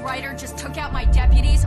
writer just took out my deputies.